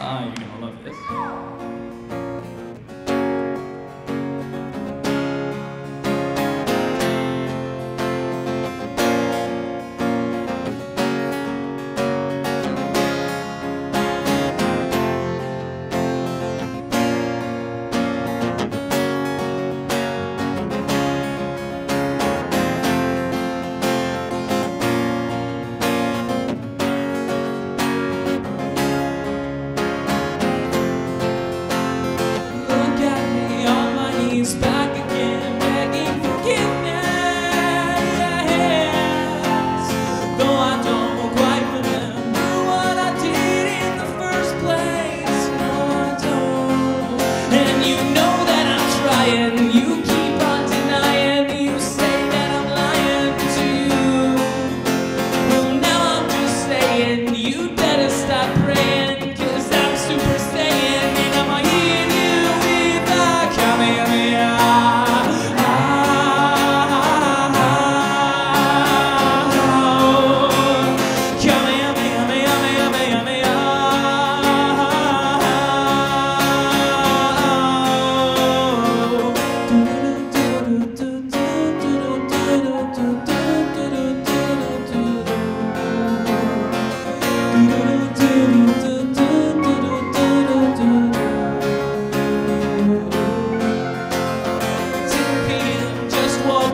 Ah, you're gonna love this. you know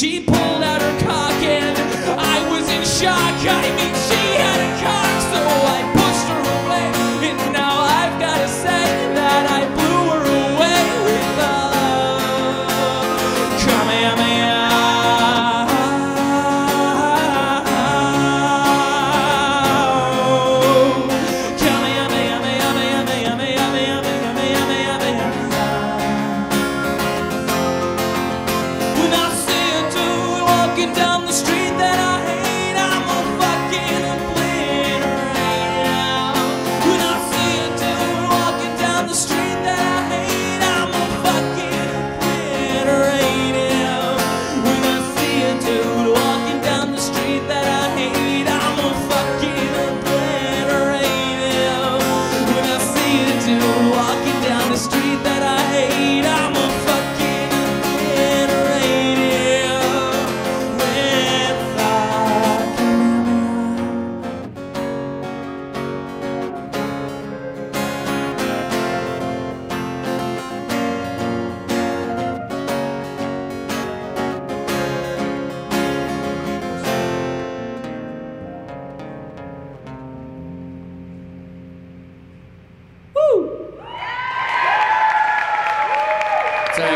Egito.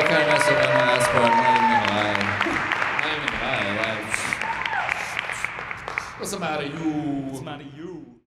I'm not even gonna lie. What's the matter, you? What's the matter, you?